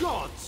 gods!